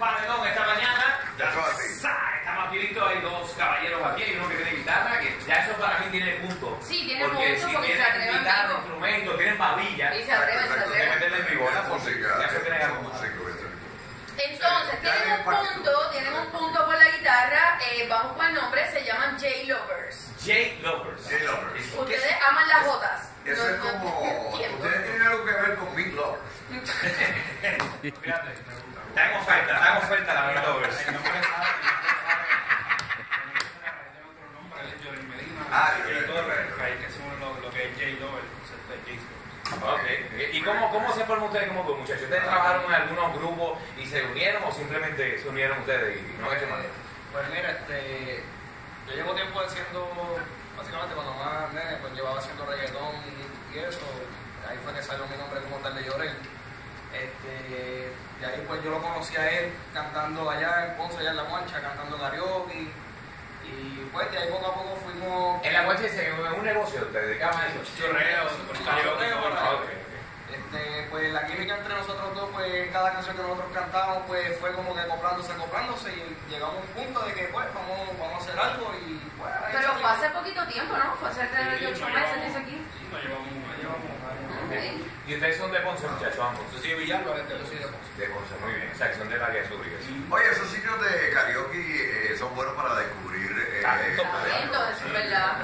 paredón esta mañana. Estamos aquí listos, hay dos caballeros aquí, hay uno que tiene guitarra, que ya eso para mí tiene punto. Sí, tiene porque punto si porque se tienen atreven guitarra, vivo. instrumentos, tienen babilla, Y se atreven, se atreven. meterle en vivo, ¿verdad? Música, Ya se tiene algo más. Entonces, en un punto, tienen un punto por la guitarra, eh, vamos con el nombre, se llaman J-Lovers. J Lovers. J-Lovers. ¿Qué Ustedes es? aman las jotas. Eso es como. entiendo. Ustedes tienen algo que ver con Big Lovers. Fíjate. Está oferta, está oferta la es que hacer lo, que es de. ¿Y cómo, cómo se forman ustedes como muchachos? ¿Ustedes trabajaron en algunos grupos y se unieron o simplemente se unieron ustedes y no hecho más? Pues mira, este, yo llevo tiempo haciendo, básicamente cuando más nene, pues llevaba haciendo reggaetón y eso, ahí fue que salió mi nombre como tal de Llorel. Este, de ahí pues yo lo conocí a él cantando allá en Ponce, allá en La Mancha, cantando karaoke. Y pues de ahí poco a poco fuimos... En la noche se un negocio, te dedicaban a eso. Chorreo, karaoke, ok, ok. Este, pues la química entre nosotros dos, pues cada canción que nosotros cantamos, pues fue como que acoplándose, acoplándose y llegamos a un punto de que pues vamos, vamos a hacer algo y pues... Pero fue hace poquito tiempo, ¿no? Fue hace alrededor de ocho meses, dice aquí. Sí, nos llevamos, nos llevamos varios. Ok. Y ustedes son de Ponce, muchachos, ambos. Yo soy de Villalba, yo soy de Ponce. De Ponce, muy bien. O sea, que son del área sur. Oye, esos sitios de karaoke eh, son buenos para descubrir. eh, Talento. Es verdad.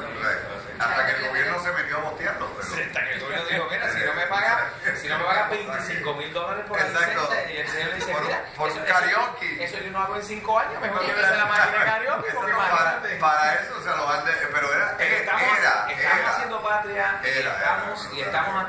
Hasta que el gobierno se metió bosteando. Pero... Hasta que el gobierno dijo, mira, si no me paga, si no me paga 25 mil dólares por la Exacto. licencia, y el señor le dice, Por- mira, por eso, karaoke. Eso, eso yo no hago en 5 años, mejor que me la máquina de karaoke, Eso porque no, para, imagínate. para eso se lo van de. Pero era. Es que estamos, era, estamos era. haciendo patria y Era, estamos,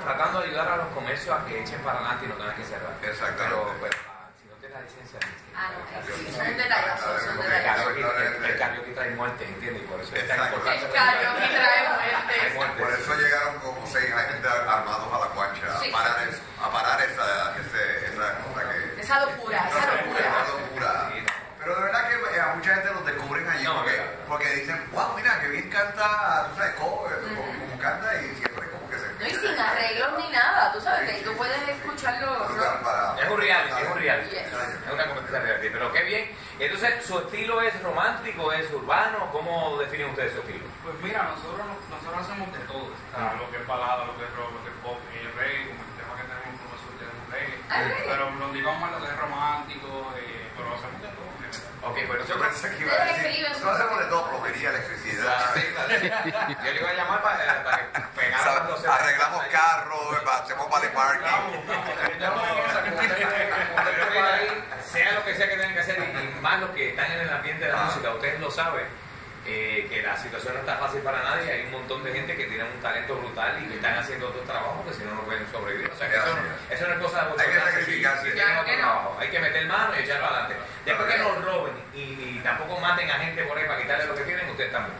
tratando de ayudar a los comercios a que echen para adelante y no tengan que cerrar. Exactamente. Pero, pero ah, si no tienes la licencia, Ah, no, sí, son detallazos, son el el karaoke trae muerte, ¿entiendes? Y por eso es tan importante. El karaoke trae Trae muertes. muerte. Por eso llegaron como seis agentes armados a la cuancha Sí. a parar, a parar esa, ese, esa cosa que. Esa locura, esa Esa locura. Pero de verdad que eh, a mucha gente los descubren allí No, porque, porque dicen, wow, mira, que bien canta, tú sabes, cover, como, como canta y siempre como que se. No, y sin arreglos ni nada, tú sabes que tú puedes escucharlo. Para- para- Es un reality, es un reality. Yes. Es una competencia reality. Pero qué bien. Entonces, ¿su estilo es romántico, es urbano? ¿Cómo definen ustedes su estilo? Pues mira, nosotros, nosotros hacemos de todo. Sea, lo que es balada, lo que es rock, lo que es pop, el reggae, como el tema que tenemos con nosotros tenemos reggae. Ah. Pero nos digamos más lo que es romántico, eh, pero hacemos de todo. Ok, pues Yo pensé que iba a decir, nosotros hacemos de todo, plomería, electricidad. Sí. Yo le iba a llamar para, para que se- Arreglamos carros, hacemos body parking. además los que están en el ambiente de la música, ustedes lo saben, eh, que la situación no está fácil para nadie, hay un montón de gente que tiene un talento brutal y que están haciendo otros trabajos que si no, no pueden sobrevivir. O sea, que eso, eso no es cosa de Hay que sacrificarse. Si, si claro. Hay que meter mano y echar para adelante. Después que nos roben y, tampoco maten a gente por ahí para quitarle lo que tienen, ustedes también.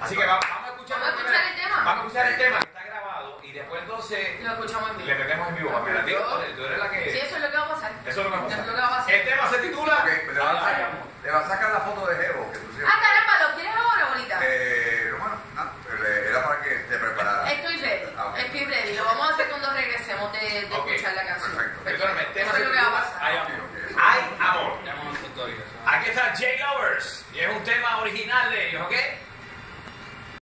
Así que vamos, a escuchar, ¿Vamos a escuchar el tema. Vamos a escuchar el tema que está grabado y después entonces lo escuchamos vivo. le metemos en vivo. La que... Sí, eso es lo que va a pasar. Eso es lo que va a pasar. El tema se titula le va a sacar la foto de Evo. Que tú. Ah, caramba, ¿lo quieres ahora, bonita? Eh, bueno, no, era para que te preparara. Estoy ready, ah, okay. estoy ready. Lo vamos a hacer cuando regresemos de, escuchar la canción. Perfecto. Perdóname, es lo que va a pasar. Hay amor. Hay amor. Aquí está Jay Lovers y es un tema original de ellos, ¿ok?